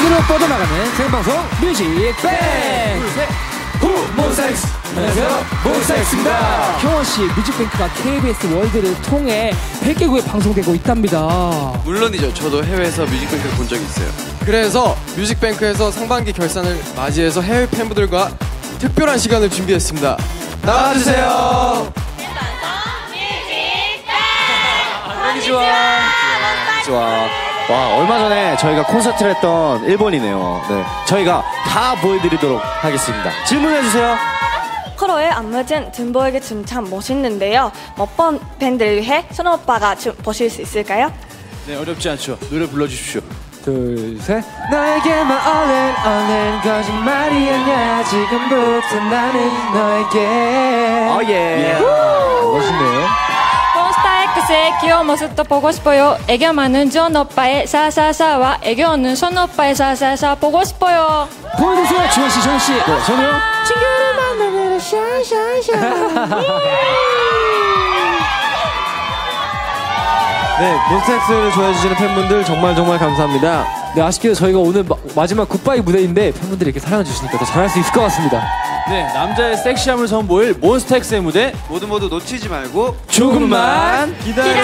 세계로 뻗어나가는 생방송 뮤직뱅크 몬스타엑스 안녕하세요 몬스타엑스입니다 형원씨 뮤직뱅크가 KBS 월드를 통해 100개국에 방송되고 있답니다 물론이죠. 저도 해외에서 뮤직뱅크를 본 적이 있어요. 그래서 뮤직뱅크에서 상반기 결산을 맞이해서 해외 팬분들과 특별한 시간을 준비했습니다. 나와주세요. 좋아. 와, 얼마 전에 저희가 콘서트를 했던 일본이네요. 네. 저희가 다 보여드리도록 하겠습니다. 질문해 주세요. 프로의 안무진 든보에게 춤 참 멋있는데요. 몇번 팬들을 위해 선호 오빠가 춤 보실 수 있을까요? 네, 어렵지 않죠. 노래 불러주십시오. 둘 셋 너에게만 얼른 얼른 거짓말이 아니야 지금부터 나는 너에게 어, 예. 멋있네요 몬스타엑스의 귀여운 모습도 보고 싶어요. 애교 많은 존 오빠의 샤샤샤와 애교 없는 손 오빠의 샤샤샤 보고 싶어요. 보여주세요 주원 씨 정씨 네, 저는요 친구를 만나는 샤샤샤. 네, 몬스타엑스를 좋아해주시는 팬분들 정말 정말 감사합니다. 네 아쉽게도 저희가 오늘 마, 마지막 goodbye 무대인데 팬분들이 이렇게 사랑해 주시니까 더 잘할 수 있을 것 같습니다 네, 남자의 섹시함을 선보일 몬스타엑스의 무대 모두 모두 놓치지 말고 조금만 기다려. 기다려